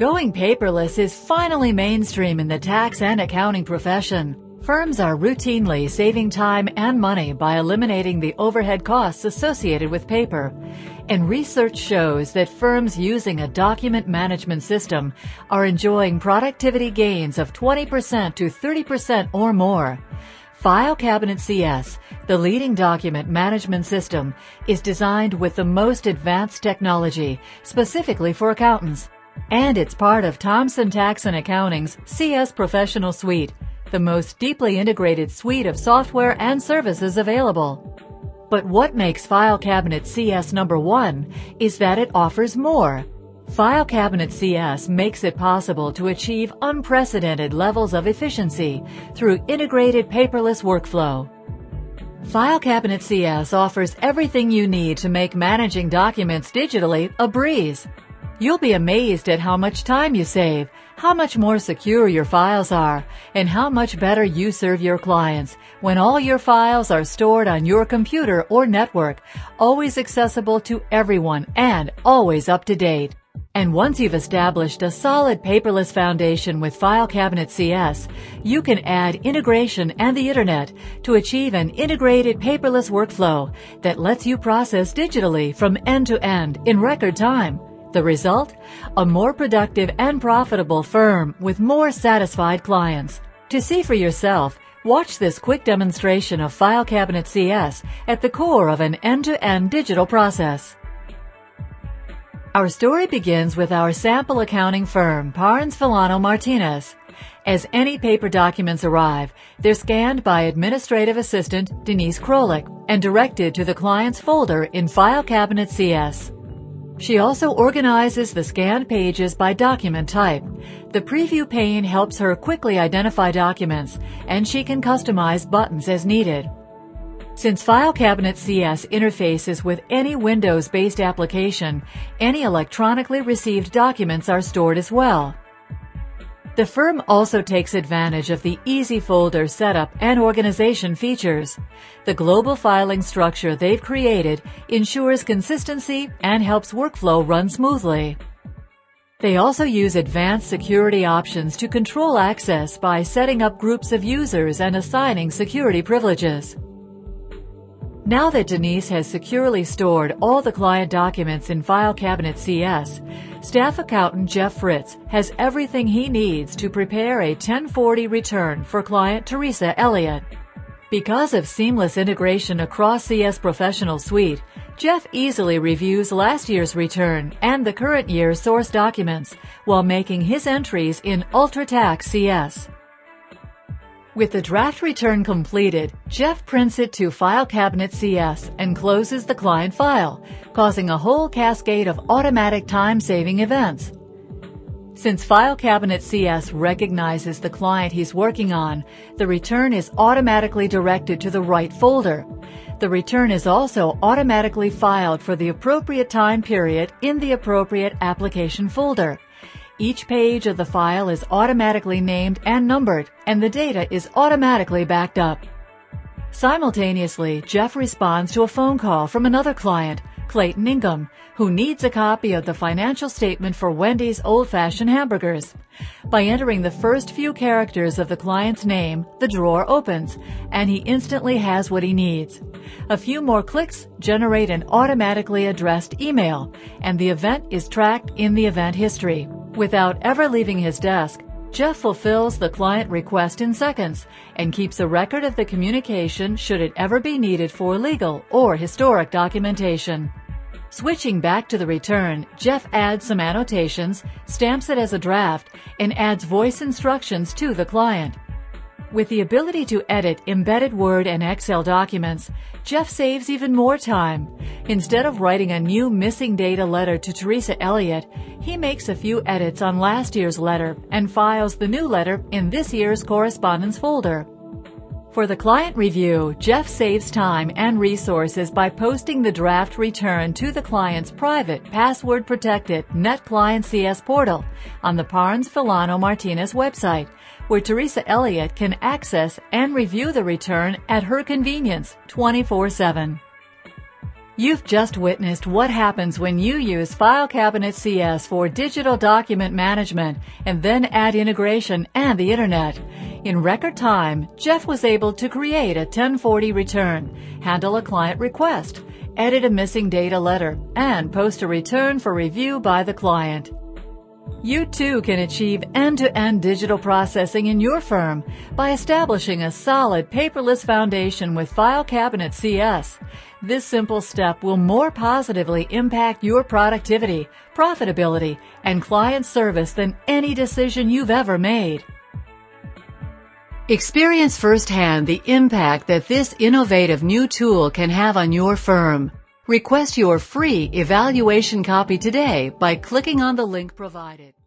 Going paperless is finally mainstream in the tax and accounting profession. Firms are routinely saving time and money by eliminating the overhead costs associated with paper. And research shows that firms using a document management system are enjoying productivity gains of 20% to 30% or more. FileCabinet CS, the leading document management system, is designed with the most advanced technology, specifically for accountants. And it's part of Thomson Tax and Accounting's CS Professional Suite, the most deeply integrated suite of software and services available. But what makes FileCabinet CS number one is that it offers more. FileCabinet CS makes it possible to achieve unprecedented levels of efficiency through integrated paperless workflow. FileCabinet CS offers everything you need to make managing documents digitally a breeze. You'll be amazed at how much time you save, how much more secure your files are, and how much better you serve your clients when all your files are stored on your computer or network, always accessible to everyone and always up to date. And once you've established a solid paperless foundation with FileCabinet CS, you can add integration and the internet to achieve an integrated paperless workflow that lets you process digitally from end to end in record time. The result? A more productive and profitable firm with more satisfied clients. To see for yourself, watch this quick demonstration of FileCabinet CS at the core of an end-to-end digital process. Our story begins with our sample accounting firm, Parnes Villano Martinez. As any paper documents arrive, they're scanned by administrative assistant Denise Krolik and directed to the client's folder in FileCabinet CS. She also organizes the scanned pages by document type. The preview pane helps her quickly identify documents, and she can customize buttons as needed. Since FileCabinet CS interfaces with any Windows-based application, any electronically received documents are stored as well. The firm also takes advantage of the easy folder setup and organization features. The global filing structure they've created ensures consistency and helps workflow run smoothly. They also use advanced security options to control access by setting up groups of users and assigning security privileges. Now that Denise has securely stored all the client documents in FileCabinet CS, Staff Accountant Jeff Fritz has everything he needs to prepare a 1040 return for client Teresa Elliott. Because of seamless integration across CS Professional Suite, Jeff easily reviews last year's return and the current year's source documents while making his entries in UltraTax CS. With the draft return completed, Jeff prints it to FileCabinet CS and closes the client file, causing a whole cascade of automatic time-saving events. Since FileCabinet CS recognizes the client he's working on, the return is automatically directed to the right folder. The return is also automatically filed for the appropriate time period in the appropriate application folder. Each page of the file is automatically named and numbered, and the data is automatically backed up. Simultaneously, Jeff responds to a phone call from another client, Clayton Ingham, who needs a copy of the financial statement for Wendy's Old Fashioned Hamburgers. By entering the first few characters of the client's name, the drawer opens, and he instantly has what he needs. A few more clicks generate an automatically addressed email, and the event is tracked in the event history. Without ever leaving his desk, Jeff fulfills the client request in seconds and keeps a record of the communication should it ever be needed for legal or historic documentation. Switching back to the return, Jeff adds some annotations, stamps it as a draft, and adds voice instructions to the client. With the ability to edit embedded Word and Excel documents, Jeff saves even more time. Instead of writing a new missing data letter to Teresa Elliott, he makes a few edits on last year's letter and files the new letter in this year's correspondence folder. For the client review, Jeff saves time and resources by posting the draft return to the client's private, password-protected NetClient CS portal on the Parnes Villano Martinez website where Teresa Elliott can access and review the return at her convenience 24 7. You've just witnessed what happens when you use FileCabinet CS for digital document management and then add integration and the internet. In record time, Jeff was able to create a 1040 return, handle a client request, edit a missing data letter, and post a return for review by the client. You too can achieve end-to-end digital processing in your firm by establishing a solid paperless foundation with FileCabinet CS. This simple step will more positively impact your productivity, profitability, and client service than any decision you've ever made. Experience firsthand the impact that this innovative new tool can have on your firm. Request your free evaluation copy today by clicking on the link provided.